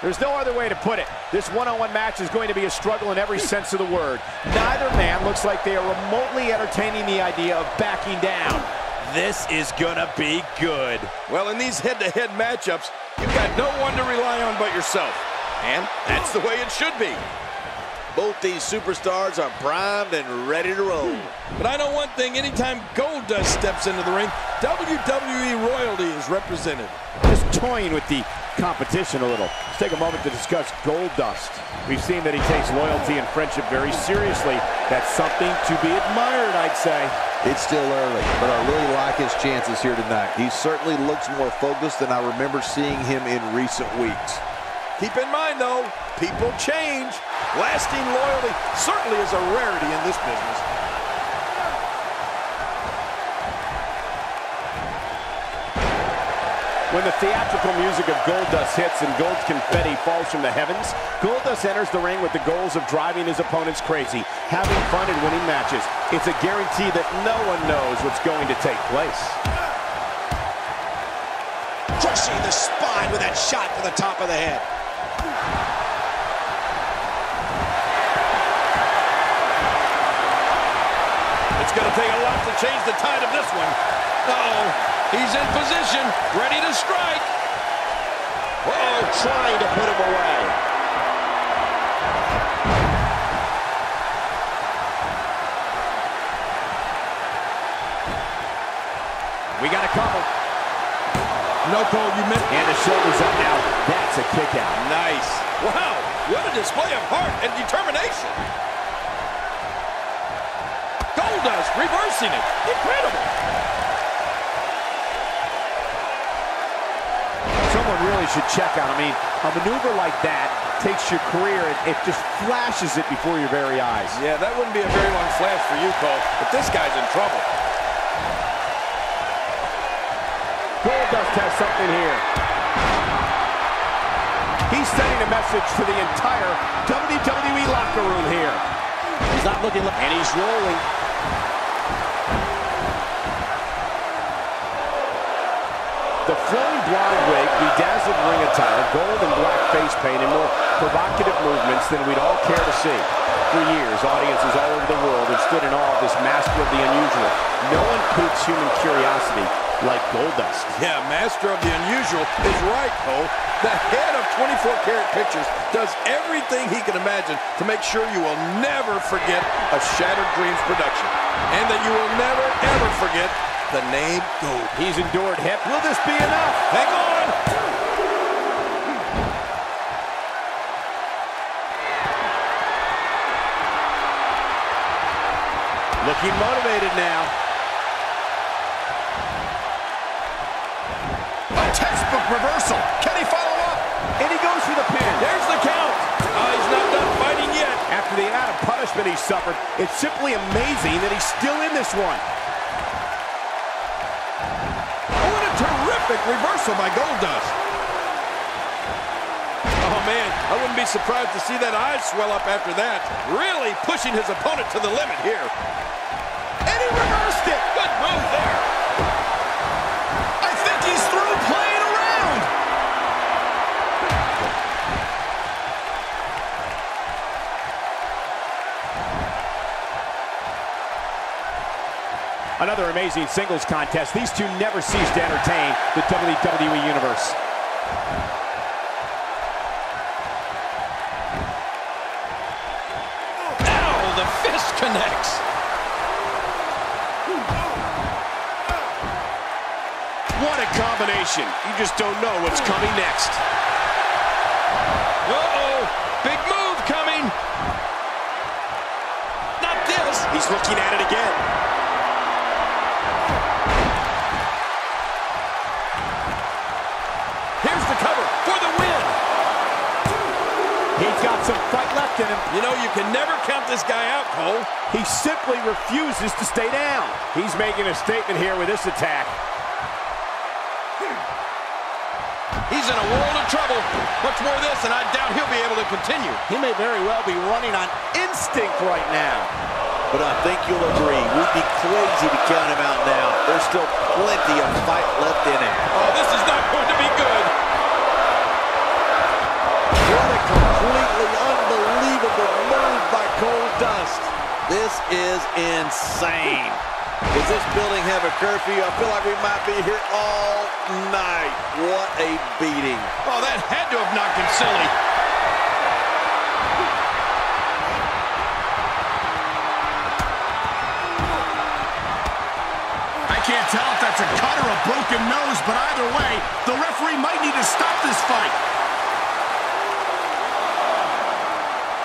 There's no other way to put it. This one-on-one -on -one match is going to be a struggle in every sense of the word. Neither man looks like they are remotely entertaining the idea of backing down. This is gonna be good. Well, in these head-to-head -head matchups, you've got no one to rely on but yourself. And that's the way it should be. Both these superstars are primed and ready to roll. But I know one thing, anytime Goldust steps into the ring, WWE royalty is represented. Just toying with the competition a little. Let's take a moment to discuss Goldust. We've seen that he takes loyalty and friendship very seriously. That's something to be admired, I'd say. It's still early, but I really like his chances here tonight. He certainly looks more focused than I remember seeing him in recent weeks. Keep in mind, though, people change. Lasting loyalty certainly is a rarity in this business. When the theatrical music of Goldust hits and gold confetti falls from the heavens, Goldust enters the ring with the goals of driving his opponents crazy, having fun and winning matches. It's a guarantee that no one knows what's going to take place. Crushing the spine with that shot to the top of the head. It's going to take a lot to change the tide of this one. Uh-oh. He's in position, ready to strike. Uh oh trying to put him away. We got a couple. No, Cole, you missed. And the shoulder's up now. That's a kick out. Nice. Wow, what a display of heart and determination. Goldust reversing it. Incredible. Someone really should check out. I mean, a maneuver like that takes your career and it just flashes it before your very eyes. Yeah, that wouldn't be a very long flash for you, Cole, but this guy's in trouble. Goldust has something here. He's sending a message to the entire WWE locker room here. He's not looking, and he's rolling. The flowing blonde ring attire, gold and black face paint, and more provocative movements than we'd all care to see. For years, audiences all over the world have stood in awe of this master of the unusual. No one piques human curiosity like Goldust. Yeah, master of the unusual is right, Cole. The head of 24 Karat Pictures does everything he can imagine to make sure you will never forget a Shattered Dreams production. And that you will never, ever forget the name Gold. He's endured hip. Will this be enough? Hang on! Looking motivated now. A textbook reversal. Can he follow up? And he goes for the pin. There's the count. Oh, he's not done fighting yet. After the amount of punishment he suffered, it's simply amazing that he's still in this one. What a terrific reversal by Goldust. Surprised to see that eye swell up after that. Really pushing his opponent to the limit here. And he reversed it. Good move there. I think he's through playing around. Another amazing singles contest. These two never cease to entertain the WWE Universe. Combination. You just don't know what's coming next. Uh-oh, big move coming. Not this. He's looking at it again. Here's the cover for the win. He's got some fight left in him. You know, you can never count this guy out, Cole. He simply refuses to stay down. He's making a statement here with this attack. in a world of trouble. Much more of this, and I doubt he'll be able to continue. He may very well be running on instinct right now. But I think you'll agree, we'd be crazy to count him out now. There's still plenty of fight left in him. Oh, this is not going to be good. What a completely unbelievable move by Goldust. This is insane. Does this building have a curfew? I feel like we might be here all night. What a beating. Oh, that had to have knocked him silly. I can't tell if that's a cut or a broken nose, but either way, the referee might need to stop this fight.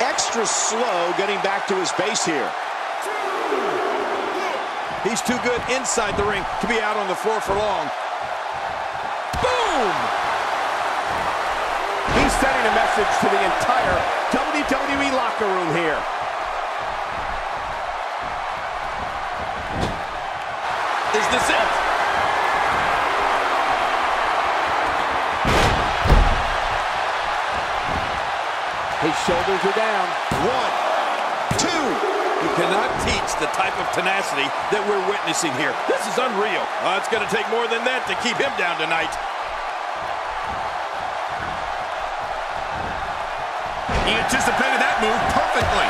Extra slow getting back to his base here. He's too good inside the ring to be out on the floor for long. Boom! He's sending a message to the entire WWE locker room here. Is this it? His shoulders are down. One, two. You cannot teach the type of tenacity that we're witnessing here. This is unreal. Uh, it's going to take more than that to keep him down tonight. He anticipated that move perfectly.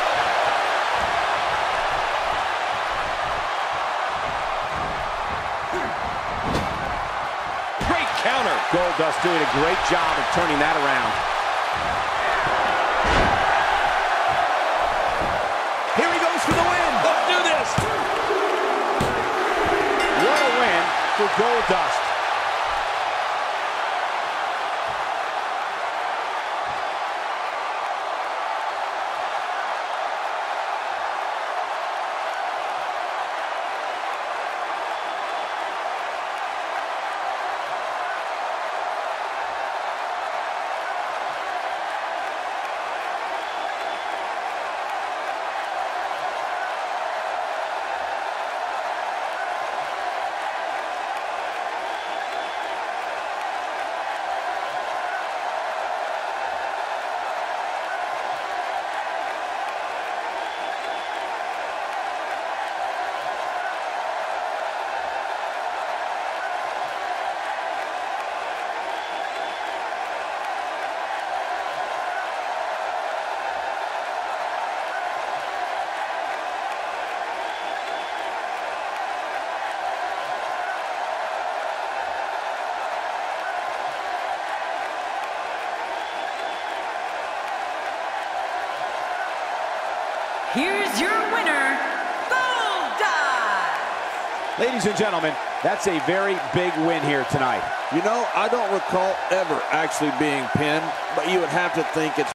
Great counter. Goldust doing a great job of turning that around. For Goldust. Here's your winner, Goldust. Ladies and gentlemen, that's a very big win here tonight. You know, I don't recall ever actually being pinned, but you would have to think it's